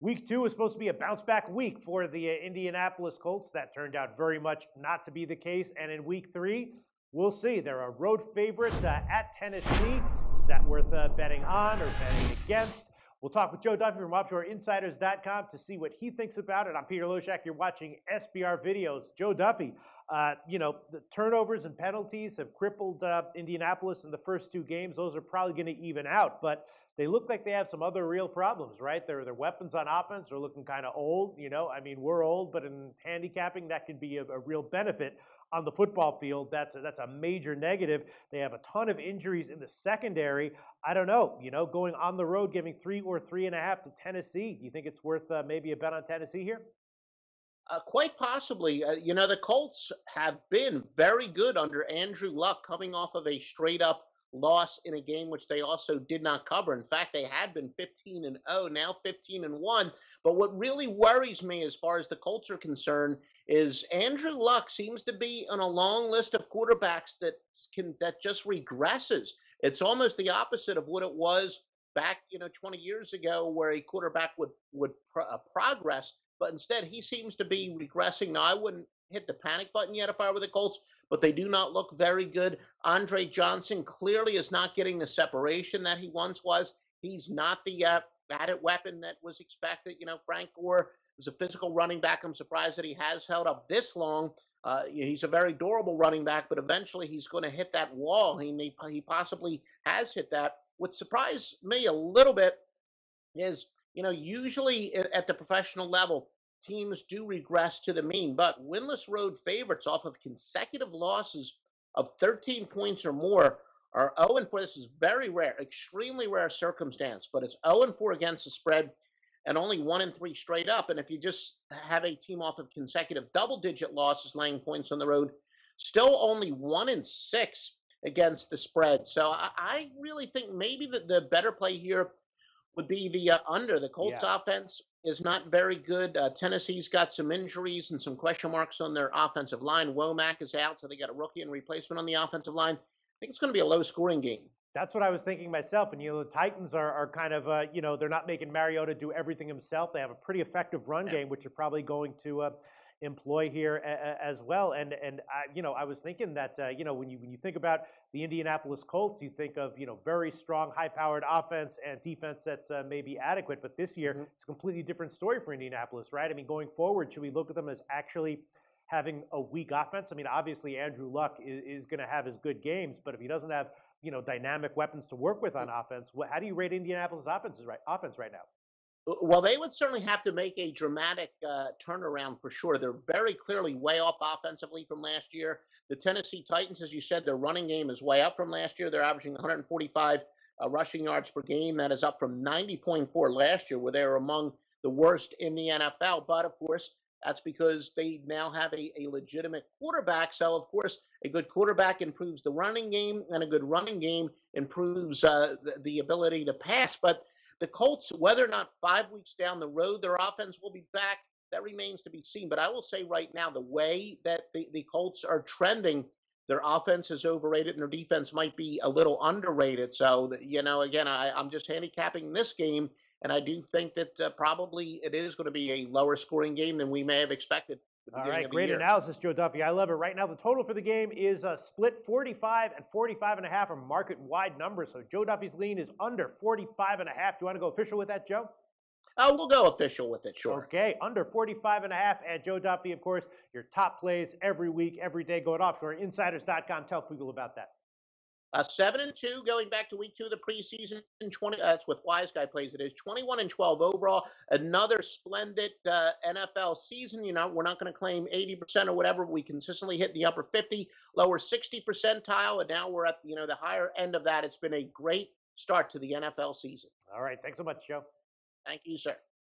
Week two is supposed to be a bounce back week for the uh, Indianapolis Colts. That turned out very much not to be the case. And in week three, we'll see. They're a road favorite uh, at Tennessee. Is that worth uh, betting on or betting against? We'll talk with Joe Duffy from OffshoreInsiders.com to see what he thinks about it. I'm Peter Loshak. You're watching SBR Videos. Joe Duffy, uh, you know, the turnovers and penalties have crippled uh, Indianapolis in the first two games. Those are probably going to even out, but they look like they have some other real problems, right? Their their weapons on offense are looking kind of old. You know, I mean, we're old, but in handicapping, that could be a, a real benefit on the football field. That's a, that's a major negative. They have a ton of injuries in the secondary. I don't know. You know, going on the road, giving three or three and a half to Tennessee. Do you think it's worth uh, maybe a bet on Tennessee here? Uh, quite possibly. Uh, you know, the Colts have been very good under Andrew Luck coming off of a straight up loss in a game which they also did not cover. In fact, they had been 15 and 0, now 15 and 1. But what really worries me as far as the Colts are concerned is Andrew Luck seems to be on a long list of quarterbacks that can that just regresses. It's almost the opposite of what it was back, you know, 20 years ago where a quarterback would would pro- uh, progress, but instead he seems to be regressing. Now, I wouldn't hit the panic button yet if I were the Colts, but they do not look very good. Andre Johnson clearly is not getting the separation that he once was. He's not the uh, added weapon that was expected. You know, Frank Gore was a physical running back. I'm surprised that he has held up this long. Uh, he's a very durable running back, but eventually he's going to hit that wall. He may, he possibly has hit that. What surprised me a little bit is, you know, usually at the professional level, teams do regress to the mean, but winless road favorites off of consecutive losses of 13 points or more are 0 and 4. This is very rare, extremely rare circumstance, but it's 0 and 4 against the spread and only 1 and 3 straight up. And if you just have a team off of consecutive double digit losses laying points on the road, still only 1 and 6 against the spread. So I, I really think maybe the, the better play here would be the uh, under. The Colts yeah. offense is not very good. Uh, Tennessee's got some injuries and some question marks on their offensive line. Warmack is out, so they got a rookie and replacement on the offensive line. I think it's going to be a low scoring game. That's what I was thinking myself. And, you know, the Titans are, are kind of, uh, you know, they're not making Mariota do everything himself. They have a pretty effective run yeah. game, which are probably going to. Employ here as well. And and I, you know, I was thinking that uh, you know when you when you think about the Indianapolis Colts, you think of you know very strong, high-powered offense and defense that's uh, maybe adequate. But this year, mm-hmm. it's a completely different story for Indianapolis, right? I mean, going forward, should we look at them as actually having a weak offense? I mean, obviously Andrew Luck is, is going to have his good games, but if he doesn't have you know dynamic weapons to work with on offense, what, how do you rate Indianapolis' offense right offense right now? Well, they would certainly have to make a dramatic uh, turnaround for sure. They're very clearly way off offensively from last year. The Tennessee Titans, as you said, their running game is way up from last year. They're averaging 145 uh, rushing yards per game. That is up from 90.4 last year, where they were among the worst in the NFL. But of course, that's because they now have a, a legitimate quarterback. So, of course, a good quarterback improves the running game, and a good running game improves uh, the, the ability to pass. But the Colts, whether or not five weeks down the road their offense will be back, that remains to be seen. But I will say right now, the way that the, the Colts are trending, their offense is overrated and their defense might be a little underrated. So, you know, again, I, I'm just handicapping this game. And I do think that uh, probably it is going to be a lower scoring game than we may have expected. All right, great analysis, Joe Duffy. I love it. Right now, the total for the game is a split 45 and 45 and a half are market wide numbers. So Joe Duffy's lean is under 45 and a half. Do you want to go official with that, Joe? Uh, we'll go official with it, sure. Okay, under 45 and a half. And Joe Duffy, of course, your top plays every week, every day going OffshoreInsiders.com. Tell people about that. Uh, seven and two going back to week two of the preseason. Twenty. Uh, that's with Wise Guy plays. It is twenty-one and twelve overall. Another splendid uh, NFL season. You know, we're not going to claim eighty percent or whatever. We consistently hit the upper fifty, lower sixty percentile, and now we're at you know the higher end of that. It's been a great start to the NFL season. All right. Thanks so much, Joe. Thank you, sir.